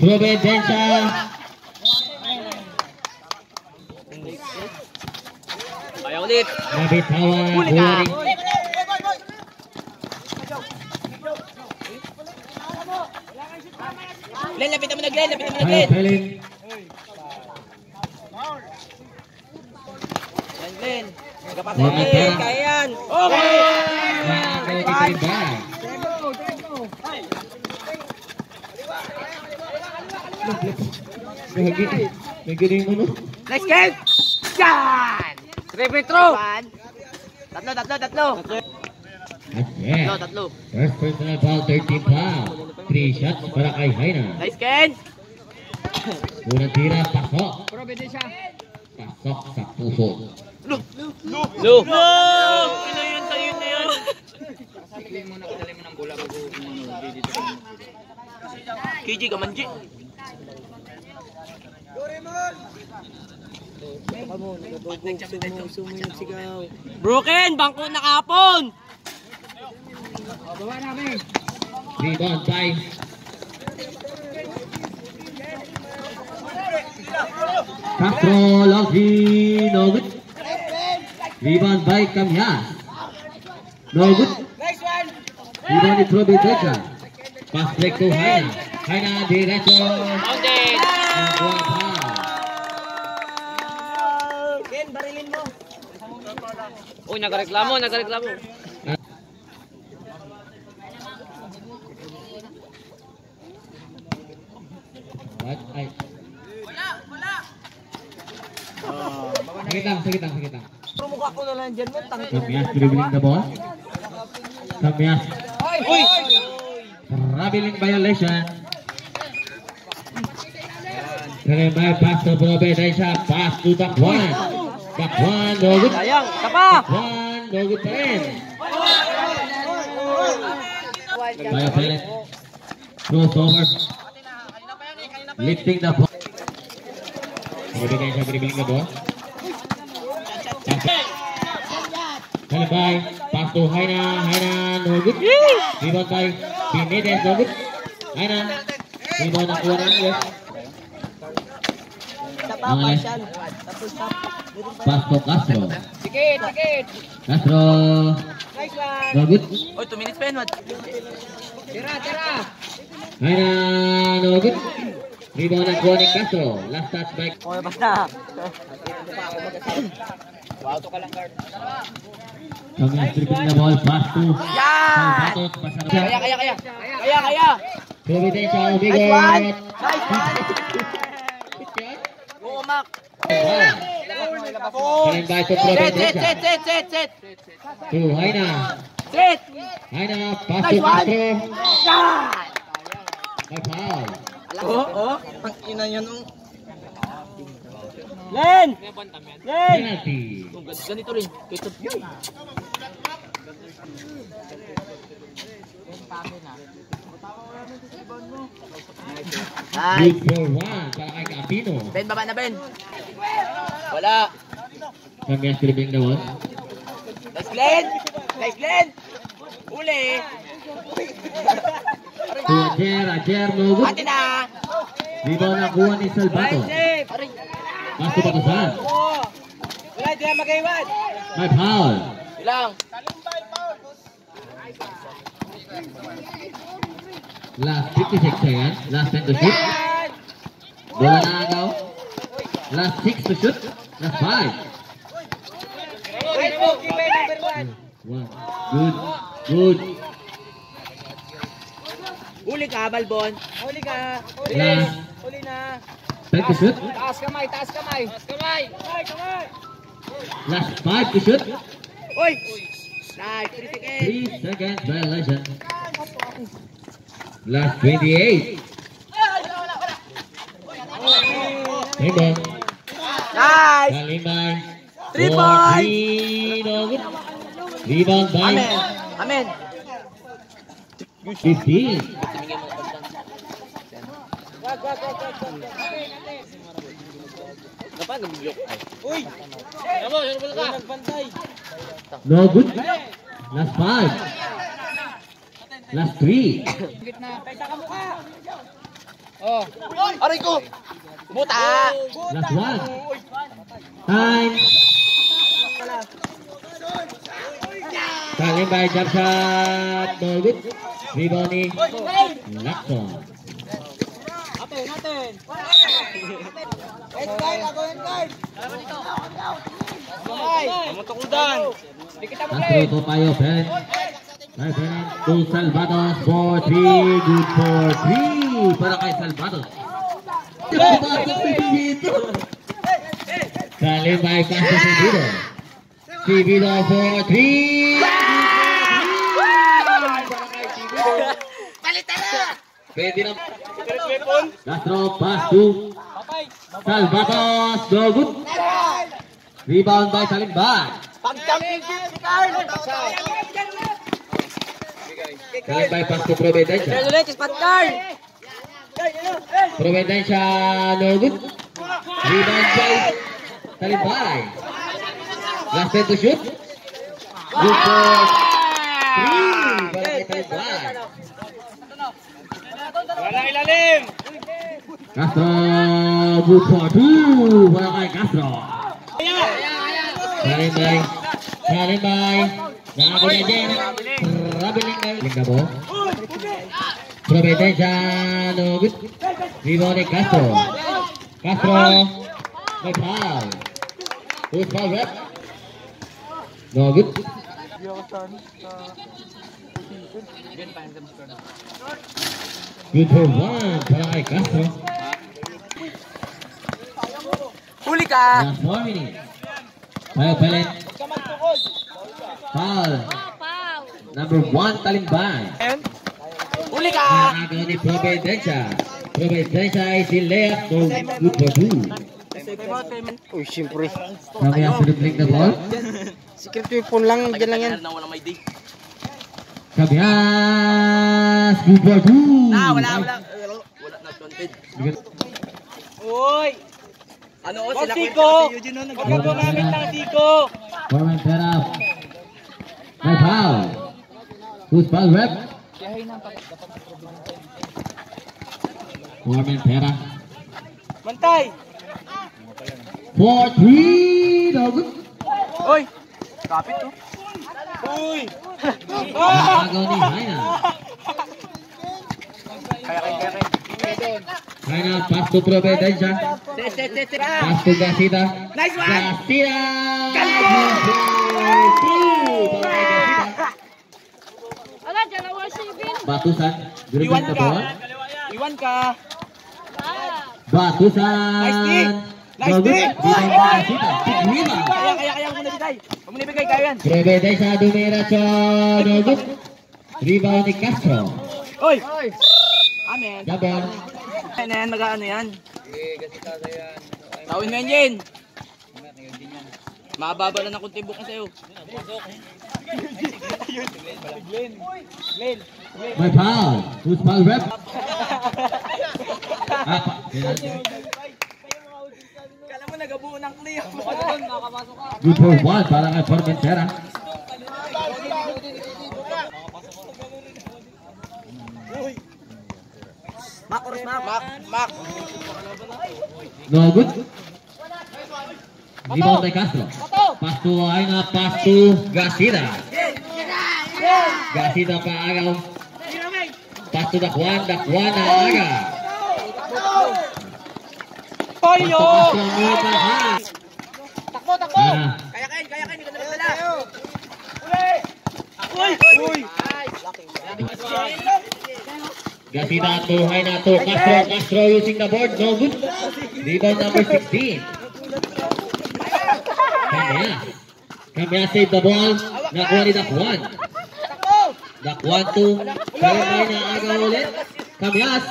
Providencia. Ayaw ulit. Nabitawan. Huli ka. Glenn, lapitan mo na Glenn, lapitan mo na Glenn. Glenn, Glenn. Pera. kaya yan. Okay! Nakakawin ka Gagi. May galing mo no? Next game! Yan! 3 metro! Tatlo, tatlo, tatlo! Tatlo, tatlo. First personal foul, 13 foul. 3 shots para kay Haina. Nice, Ken! Unang tira, pasok. Providensya. Pasok sa puso. Look! Look! Look! Look! Look! Ano yun na yun? Sabi mo na kadali mo ng bola bago umano. KG, kamanji. Broken! Bangko na kapon! Bawa namin! Dito, antay. Castro Lovino. Rebound by Kamya. No good. Next one. Rebound ni Trobi Deja. Pass break to Haina. Haina diretso. Founded. Uy, nagareklamo, nagareklamo. What? Ay. Sakit lang, sakit lang, sakit lang. Ko na lang dyan mo, tangin. Kamyas dribbling the ball. Kamyas Uy! traveling violation. Kaya may pass to Providencia. Pass to. Bakwan, no good. Sayang. Kaya. Crossover. Lifting the ball. Providencia dribbling the ball. Pass. Kaya by pass to Haina. Haina. Rebound by. Rebound ang yes. Tapos tap. Pass to Castro. Tikit, tikit. Castro, Nice one. no good. Uy, 2 minutes what? Tira, tira. Haina, no good. Rebound ang kuha ng Castro. Last touch by Okay, basta. Wow, to ka lang, guard. Kamyas dribbling the ball. Pass to Yan! Kaya, kaya, kaya. Kaya, kaya. Providencia, Nice umigot. one. Nice one. Go, Mac. Kailan tayo sa Sit, sit, sit, sit, sit, sit. Two, Haina. Sit. Haina, pasok ito. Shot! May foul. Oo, oo. Ang ina yan, oh. Len! Len! Penalty. Ganito rin. Ito. Yun. Ganito rin. Ganito rin. Nice. Good for one para kay Capino. Ben, baba na, Ben. Wala. Kamyas dribbling the ball. Nice, Glenn! Nice, Glenn! Uli! To Ajer, Ajer, no good. Ate na! Rebound ang kuha ni Salvato. Batusan. Oo! Wala, di na magaiwan! May foul. Ilang? Last 56 seconds. Last 10 to shoot. Bola na agaw. Last 6 to shoot. Last 5. Right po, keeper number one! Good. Good. Huli ka, Balbon! Huli ka! Huli! Last Huli na! 10 to shoot. Taas kamay, taas kamay! Taas kamay! Kamay, kamay! Last 5 to shoot. Uy! Nice, 3 seconds! 3 seconds violation. Last 28. Rebound. Nice. Kalimay. Three points. Rebound by. Amen. Amen. 15. No good. Last five. Last three. Gitna. Kaita ka mukha. Oh. Aray ko. Buta. Last one. Time. Tangin by jump shot. Dolbit. Rebound ni Lacton. Natin, natin. End guard, ako end guard. Alam dito. Kamutok udan. Dikita mo, Clay. Tatlo, Topayo, Ben. Eh. Kay Bennett to Salvados for three. Good for three. Para kay Salvados. Kali by Castro Sibido. Sibido for three. Pwede na. Castro pass to Salvados. No good. Rebound by. Pag-championship si Carl! Salimbay pass to Providencia. ispat Carl! Providencia no good. Rebound by Salimbay. Last ten to shoot. Good for three. Para kay Salimbay. Walang ilalim! Castro good for two. Para kay Castro. Salimbay. Nakakuha niya din. Rabiling na. Lingkabo. Providencia no good. Rebound ni Castro. Castro. May foul. Who's foul rep? No good. Good for one. Kay Castro. Huli ka! Last four minutes. Tayo Pelen. Foul. Number one, Talimbay. Huli ka! Nakagawa ni Providencia. Providencia ay si Leak. No good for two. Uy, siyempre. Kami ang pinupling na ball. Secret weapon lang, dyan lang yan. Kabias. Good for two. Ah, wala, wala. Wala na content. Uy! Ano ko sila Tiko? Huwag ka namin ng foul. Football rep. Kuha ng pera. Mantay! 4-3! Dogon! Uy! Kapit to. Uy! Nakagaw ni Haina. Kaya kaya kaya. Haina, pass to Providencia. Pass to Gasita. Nice one! Gasita! Kalbo! 3! Providencia! Batusan. Iwan ka. Iwan ka. Batusan. Nice kick. Nice kick. Kaya, kaya, kaya muna bitay. Muna bigay kayo yan. Grabe tayo sa Dumeracho. Dogut. Rebound ni Castro. Oy. Amen. Jabel. Ayan yan, mag-ano yan. Eh, kasi kaya yan. Tawin mo yan, Jen. Mababa lang ng kunti bukas sa'yo. Glenn. Glenn. Foul rep? Pa- Kala mo nagabuo ng clear. Good for one para kay Formentera. Mak, oras mak. Mak, mak. No good. Rebound by Castro. Pass to Aina, pass to Gasida. Gasida pa agaw. Pass to Dakwan, Dakwan na aga. Pass to Castro, no bahan. Takbo, takbo. Kaya kain, kaya kain, hindi ka na nagdala. Uy! Uy! Gasida to Aina to Castro, Castro using the board, no good. Rebound number 16. Kamya. Kamya save the ball. Nakuha ni Dakwan. Dakwan to Kalamay na aga ulit. Kamyas.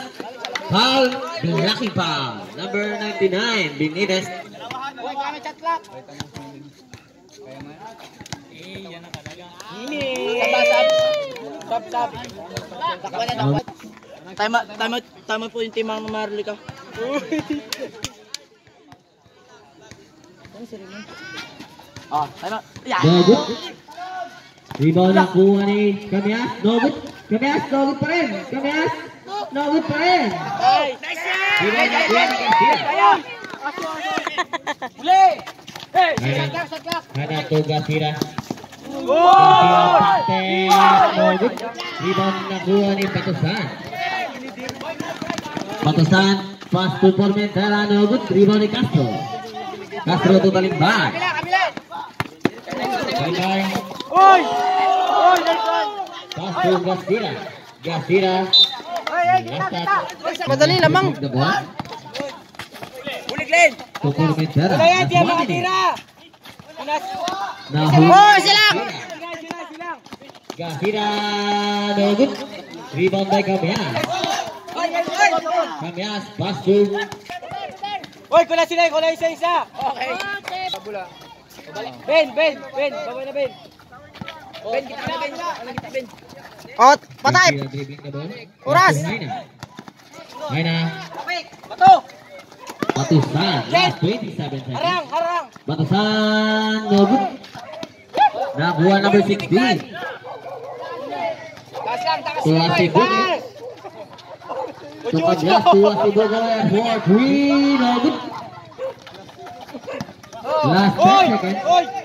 Foul. Lucky foul. Number 99. Benitez. Ini. Sab, sab. Tama, tama, tama po yung timang Marlika. Ah, tama. Yeah. Rebound nakuha ni Kamyas. No good. Kamyas. No good pa rin. Kamyas. No good pa rin. Rebound nakuha ni Garcia. Uli! Hana, to! Garcia patek. No good. Rebound nakuha ni Patusan. Patusan. Pass to Formentera. No good. Rebound ni Castro. Castro to talimbang. Uy! Pass to Gasira. Gasira. Madali lamang. Bulig lane. Tukul Mitara. Kaya dia mga tira. Nahuli. Oh, silang. Gasira. Dogut. Rebound by Kamias. Kamias. Pass to. Uy, kuna sila. Kuna isa-isa. Okay. Ben, Ben, Ben. Babay na Ben. Ben. Kita na Ben. Kita Ben? Oh, patay. Haina. Haina. Bato! Batusan. Last 27 seconds. Harang, harang! Batusan no good. Nakuha number 16. Taas lang, taas Tuwa si Kamias. Tuwa si Bugis. For three. No good. Last 10 Oy! seconds.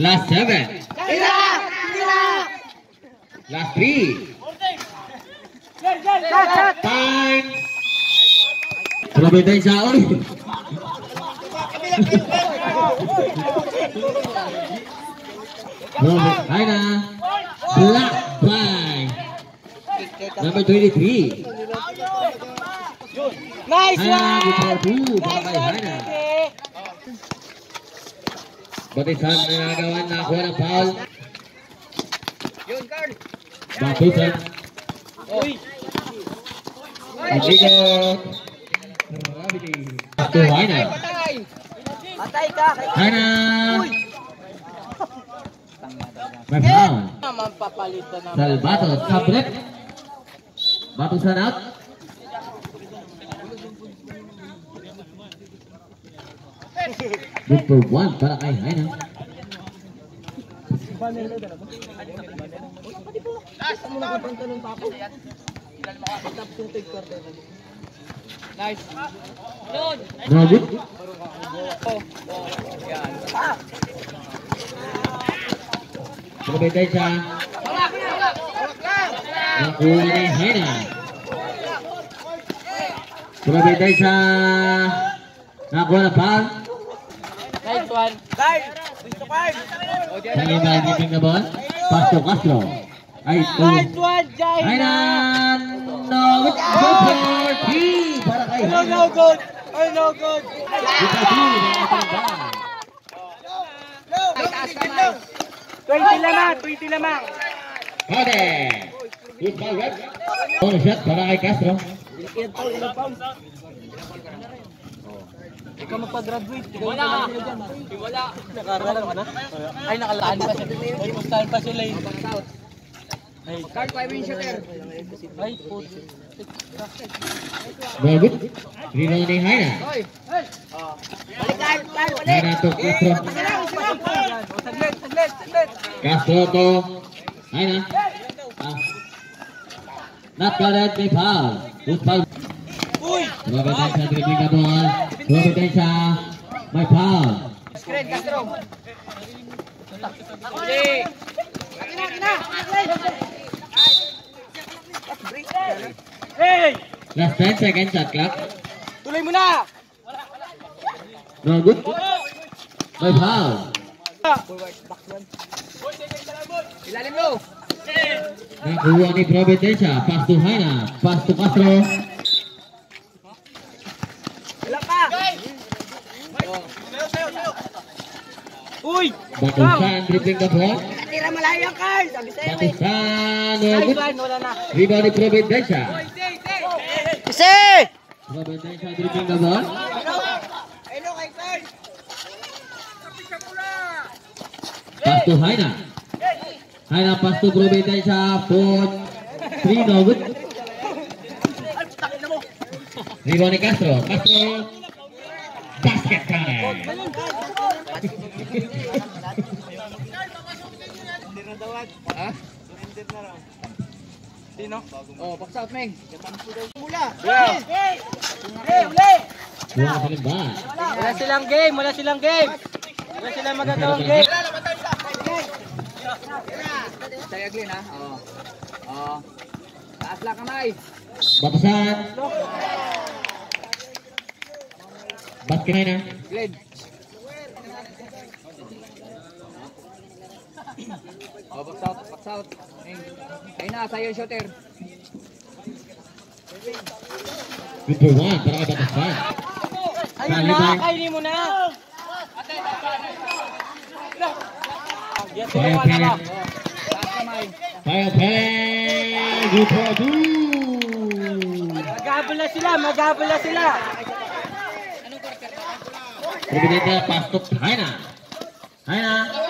Last 7. Tira! Tira! Last 3. Yan, yan, yan! Shot, Time! Black by number 23. Nice one! one. Batisan na nagawa, nakakuha ng foul. Batisan. Atigo. Ito, Hana. Patay ka. Hana. May foul. Salvato, Sabret. Batusan out. For one para kay Haina. Nice. No good. Tayo sa nakuha sa nakuha na foul. Nice one. Carl! Gusto Carl! Sa lima giving the ball. Pass to Castro. Ay, to Nice one, Jai! Haina. No good. Good for three para kay Oh, no Haina. good! Oh, no good! Good for three. Nakatandaan. 20 lamang, 20 lamang. Kade. Good ball, Red. Oh, shot para kay Castro. Ikaw magpa-graduate. Wala. Ah. Wala. Nakaralan ka na? Ay, nakalaan pa siya. May pustahan pa sila eh. Ay, card 5 inch shutter. Ay, put. Bagot. Rinaw ni Hana. Oy. Balik card, card, balik. Hana to Castro. Saglit, saglit, saglit. Castro to. Hana. Not valid, may foul. Uy! Tumabay tayo sa dribbling na ball. Tumabay tayo sa may foul. Last 10 seconds shot clock. Tuloy mo! No good. May foul. Ilalim mo! Nakuha ni Providencia. Pass to Haina. Pass to Castro. Wala pa! Uy! Batusan dribbling the ball. Tira malayo Carl! Sabi sa'yo eh! Batusan. Good. one, wala na. Rebound ni Providencia. Kasi! Providencia dribbling the ball. Hello kay Carl! Pass to Haina. Haina pass to Providencia. For 3 no good. Rebound ni Castro. Castro. Basket counter. Sino? Oh, box out, Meng. Mula. Yeah. Wala pa rin ba? Wala silang game, wala silang game. Wala silang magagawang game. Tayo, Glenn, ha? Oo. Oo. Taas lang kamay. Batasan. Basket na na. Glenn. Oh, box out, box out. Ayun na, sa'yo yung shooter. Good for one. Para kay Batasan. Ayun na, kainin mo na. Fire kamay. Fire Pellet. Good for two. Sila, maghabol na sila. To Haina. Haina. Pass to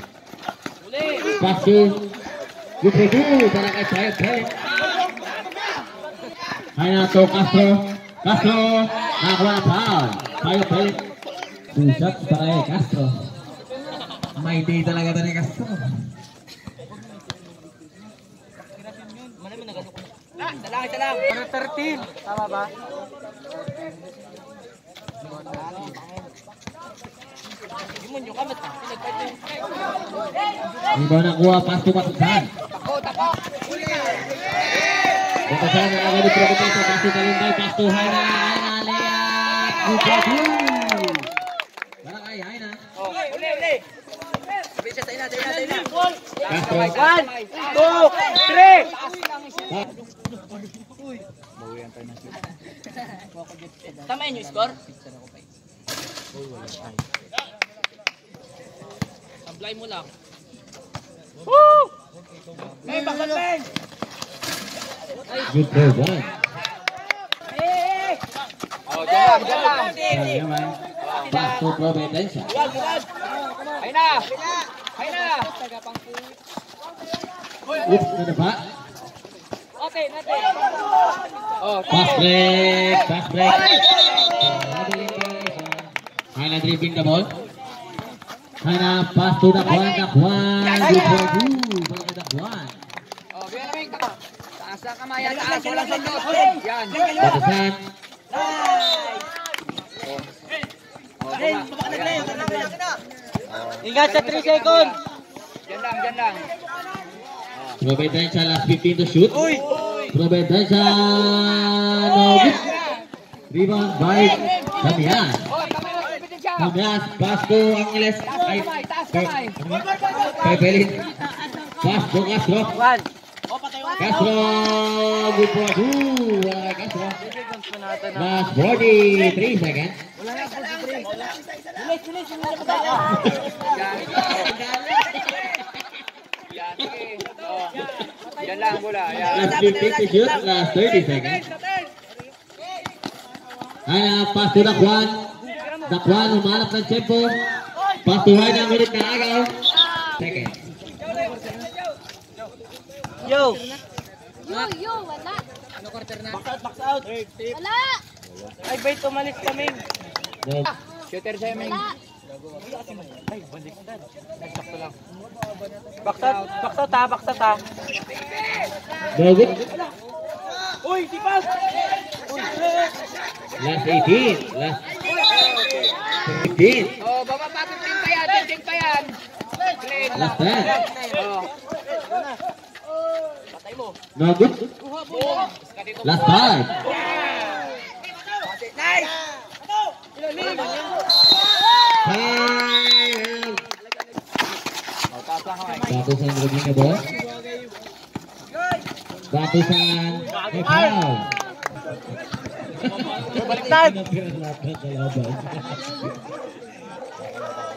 Pass to Good for two. Para kay Fire Pellet. Haina to Castro. Castro. Pellet. Two shots para kay Castro. Day talaga ni Castro. Isa lang, isa lang. Para 13. Tama ba? Hindi ba nakuha pass to Batasan? Tako, tako. Batasan na agad ni Providencia. Pass to Kalimbay. Pass to Haina. Haina. Lea. Good for two. Para kay Haina. Oh, uli, uli. Sabi siya, sa'yo na, sa'yo na, sa'yo na. Castro. One, two, three. Tama yun yung score? Apply mo lang. May bakal Meng! Good for one. Oh, dyan lang, dyan lang. Kaya naman. Pass to Providencia. Ayun na! Ayun na! Oops, ano ba? Okay, natin. Oh, Pass break. Pass break. Haina dribbling the ball. Haina pass to Dakwan. Dakwan. Good for two. Para kay Dakwan. Oh, biyan na Meng. Taas lang kamay, yan, taas. Yan. Batasan. Tama. Ingat sa 3 seconds. Dyan lang, dyan lang. Providencia last 15 to shoot. Uy. Providencia. No good. Rebound by Damian. Oh, kamay mo, kapitin siya. Damian pass to Angeles. Ay, Kamay, taas kamay. kay Pelin. Pass to Castro. Castro. Two. Wala kay Castro. Ah. Last 43 seconds. Yan, lang, bola. Last 15 to shoot. Last 30 seconds. Haya, pass to Dakwan. Dakwan, umanap ng tempo. Patuhay ng ulit na agaw. Second. Yo! Yo, yo, wala. Ano quarter na? Box out, box out. Wala! Ay, wait, umalis kami. Shooter sa'yo, Ming. Ay, baliktad. Nagsakto lang. Baksat, baksat ha, baksat ha. Dagot. Uy, tipas! Last 18. Last 15. Oh, bababa 15 pa yan, 15 pa yan. Alas na. Oh. Patay mo. No good. Last five. Nice. Five. Batusan begini bos. Batusan. Hebat. Baliktad!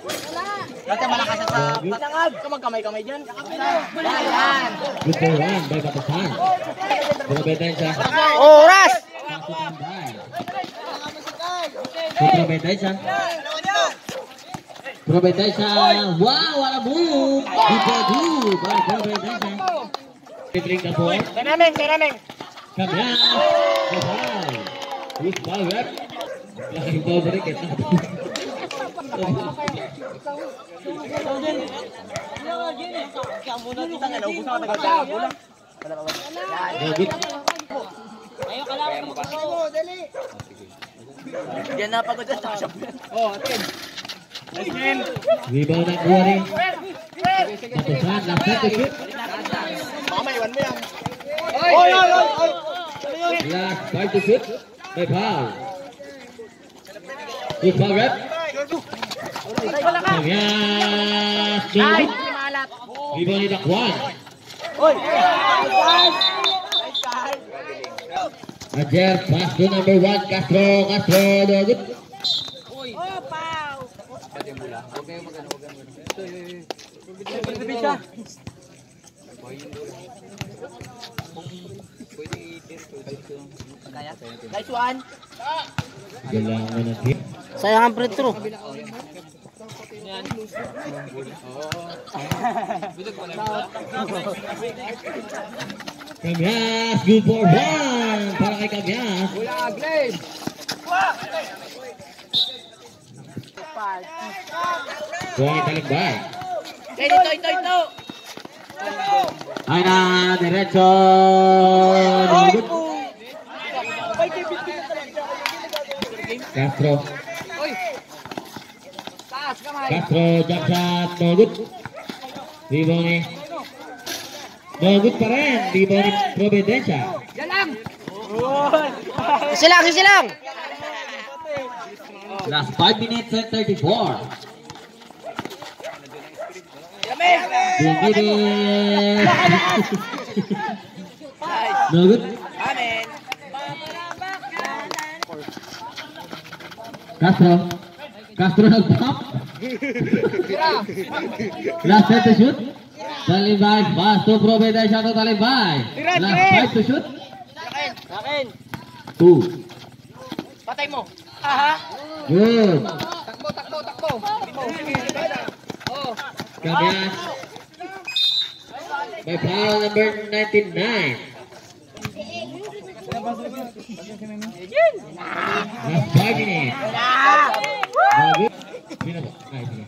Wala. Dati malakas siya sa patangag. Kamag-kamay-kamay dyan. Oras! Probetensya. Wow, what a move! Good for two by Probetensya. Dribbling the ball. Kaya Good target. Laking ball berikit. David. Ayo ka lang. Dali. Yan na pagod na siya. Oh, atin. Rebound ang buwan eh. Patuhan, lapit dikit. Mamay, iwan mo yan. Oy, oy, oy, oy. Last, five to six. May foul. Good foul, rep. Ayan. Ay, malat. Ibon ni Ajer, pass to number one, Castro, Castro, no good. Oh, foul. Huwag kayo mula. Huwag kayo magano, huwag kayo magano. Pwede i-tiro, pwede i-tiro. Kaya. Guys, one. Sayang ang pretro. Yan. Kagas, good for ball. Para kay Kagas. Wala aglim. Buang italagbay. Okay, ito, ito, ito. Ay na, diretso. Ay, po. Castro. Castro chạm ra Dogut Ribone Dogut Paren Ribone Providencia Jalan Silang silang Last 5 minutes and 34 Amin. amen. Castro. Castro nag-pop. Last set to shoot. Talibay. Pass to Providencia siya to Talibay. Last 5 to shoot. Akin. 2. Patay mo. Aha. Good. Takbo, takbo, takbo. Oh. Kamyas. May foul number 99. Last 5 minutes. No good. Binabo. Ay, sige.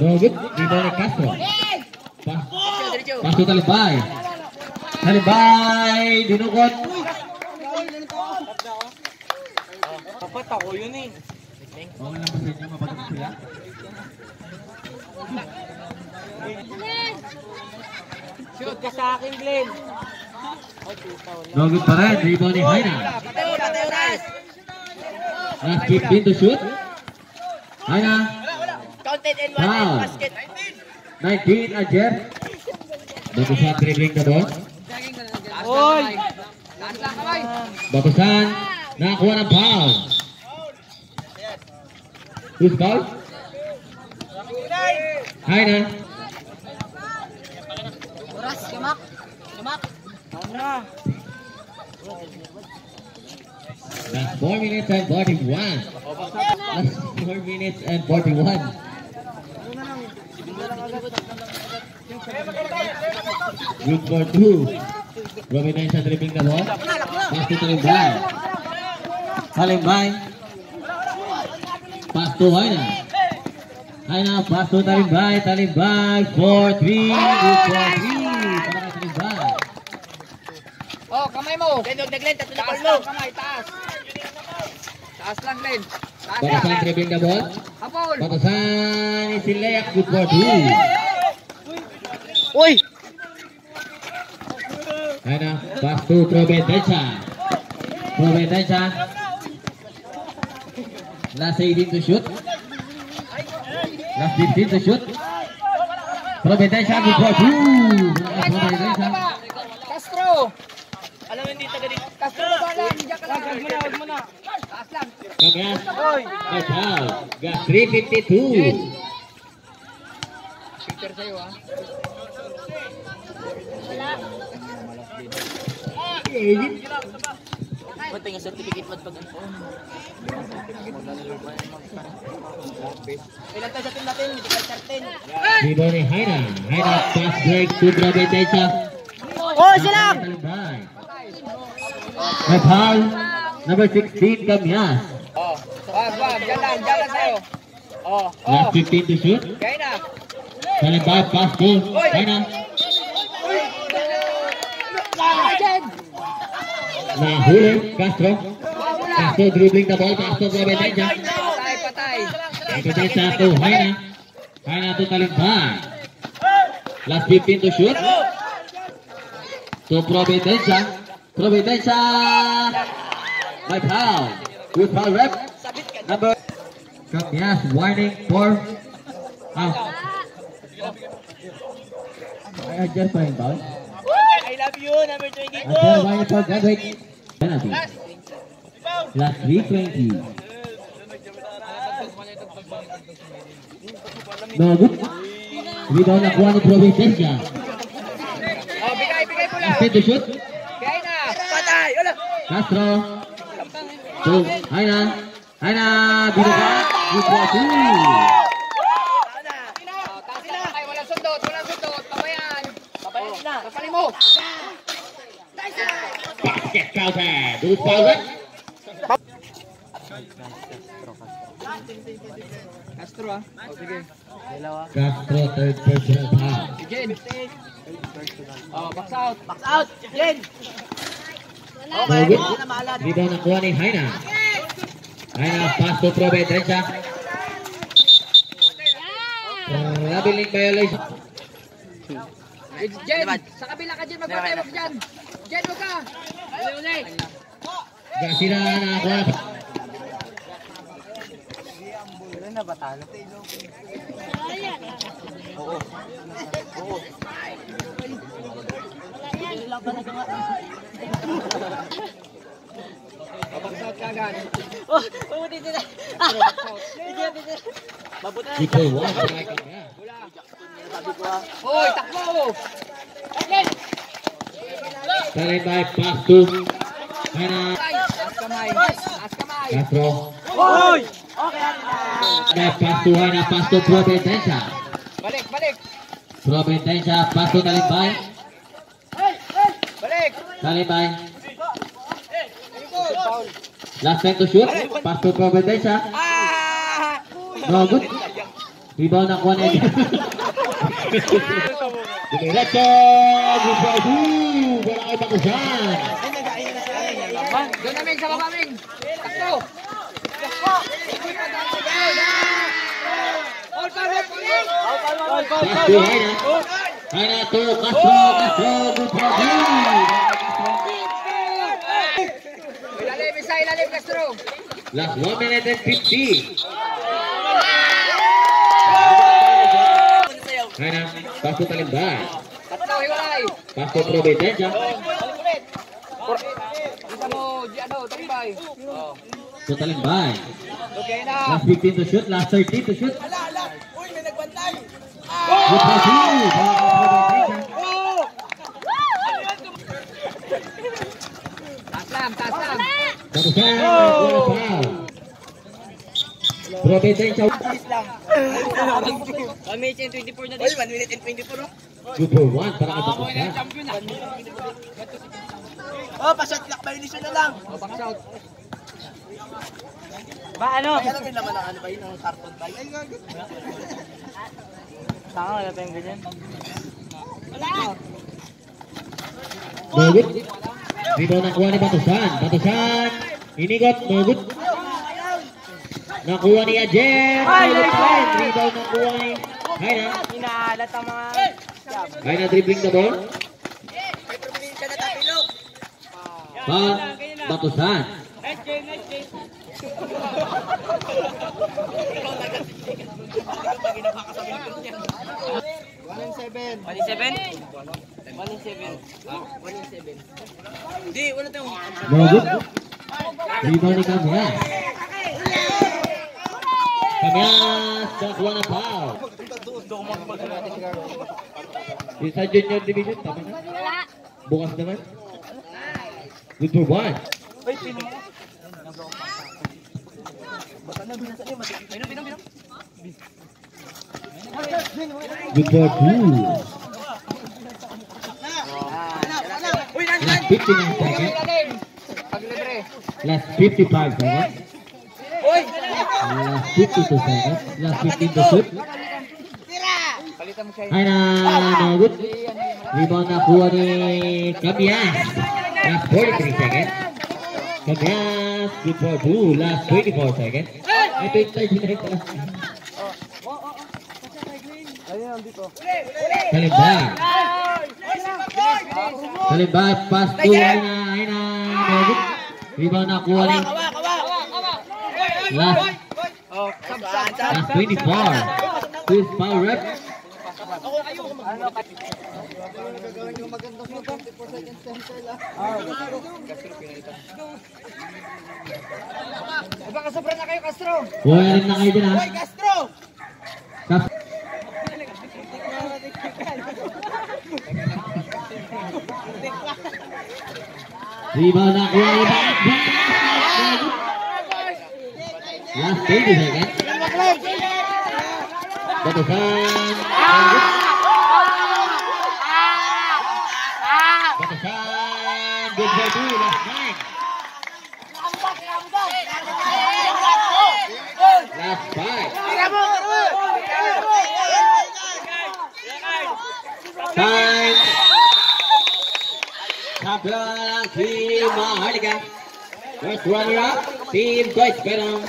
No good. Rebound ni Castro. Pa- Paso Talibay. Talibay. Dinukot. Dapat ako yun eh. Bawal lang ba sa inyo mapagod sila? Shoot ka sa akin, Glenn. No good pa rin. Rebound ni Haina. Patay, patay, oras. Last 15 to shoot. Haina. Counted and one and basket. 19 Ajer. Batusan dribbling the ball. Oy. Batusan. Nakakuha ng foul. Who's foul? Haina. Oras, Last 4 minutes and 41. Last 4 minutes and 41. Good for 2. Robin na yung sa dripping na ball. Pass to Talimbay. Talimbay. Pass to Haina. Haina, pass to Talimbay. Talimbay for 3. Good for 3. Oh, kamay mo. Glenn, huwag na Glenn. Tatlo na Taas ball mo. lang, kamay, taas. Taas lang, Glenn. Taas Batasan lang. dribbling the ball. Hapol. Batasan Isileak. Good for two. Uy. Haina, pass to Providencia. Providencia. Last 18 to shoot. Last 15 to shoot. Providencia good for May foul. Got 352. Picture sa'yo ah. Ba't yung certificate mo pag ano? Ilan tayo sa team natin? Medical 13. Rebound ni Haina. Haina pass break to Providencia. Oh, sila! May foul. Number 16, Kamyas. Oh. Wag, wag. Diyan lang. Diyan lang sa'yo. Oh. Oh. Last 15 to shoot. Kaya na. Talibay pass to Haina. Nahuli. Castro. Castro dribbling the ball. Pass to Providencia. Patay, patay. Providencia to Haina. Haina to Talibay. Last 15 to shoot. To Providencia. Providencia. May foul. Good foul rep. Number. Kamyas warning for. Ah. I adjust my foul. I love you, number 22. Adjust warning for Gadwick. Penalty. Last 320. No good. Rebound nakuha ni Providencia. Oh, bigay, bigay lang. Instead to shoot. Kaya na. Patay! Wala! Castro. two. Hay na. Hay na. Binuka. Binuka two. Walang sundot. Walang sundot. Pabayan. Pabayan na. Kapalin mo. Basket counter. 2,000. Castro ah. O sige. Castro third personal foul. Again. Oh, box out. Box out. Again. Okay. Rebound ang kuha ni Haina. Haina, pass to throw by Drencha. Traveling violation. Eh, Jen, diba? sa kabila ka Jen, diba, magpatay mo dyan. Jen, huwag ka. Uli, Gasira na nakakuha na. Ano na ba talo? Oo. Oo laban na nga. Pabagsot ka gan. Oh, umuti sila. Mabuti. Ikaw, wala. Wala. Hoy, takbo! Again! Taray tayo, pass to. Para. Taas kamay. Taas kamay. Castro. Hoy! Okay. Na pasuhan na pasto pro Balik, balik. Pro Bentensa, pasto talimbay. Balik. Talibay. Last time to shoot. Pass to Providencia. No good. Rebound na kuha niya. Diretso! Bubuhu! Wala bakusan. Doon namin sa baba, Ming. Takbo. All power, all power. Pass Renato Castro, Castro do Brasil. Ilalim, isa ilalim Castro. Last 1 minute and 50. Renan, Castro Talimbang. Castro hiwalay. Castro Providencia. Kita mo, ano, Talimbay. So Talimbay. Okay na. Last 15 to shoot, last 30 to shoot. Ala, ala. Uy, may nagbantay. Ah! Good Bakusan. Wala foul. Providencia. lang. 1 minute and 24 na din. 1 minute and 24 oh. Super 1 para kay bakusan. Oh, pa-shot clock violation na lang. Oh, box out. Ba ano? Kaya lang din naman ano ba yun, ang carton? Ay. Inigat, magot. Nakuha ni Ajen. Rebound nakuha ni Haina. Inahalat ang mga... Haina dribbling the ball. Ba batusan. Next game, next game. One in seven. One in seven? One in seven. One in wala tayong... Magot. Rebound Kamyas. Kamyas nakakuha ng foul. Yung sa junior division, tama na? Bukas naman. Good for one. Good for two. Last 59 seconds. Last 55 seconds. Last 52 seconds. Last 15 to shoot. Ay na, no good. Rebound na kuha ni Kamias. Last 43 seconds. Kamias, good for two. Last 24 seconds. Ay, 29 pa lang. Kalimbag. Kalimbag, pass to ay na, ay na, no good. Rebound na kuha ni last, last 24. Chris foul rep. Sobra na kayo, Castro. Wala rin na kayo dyan ha. Castro! Kas- Rebound na kuha ni Bang. Last 20 seconds. Batasan. Batasan. Good. Last. Time. Mahalika. First runner up, Team Deutschbennung.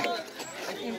Team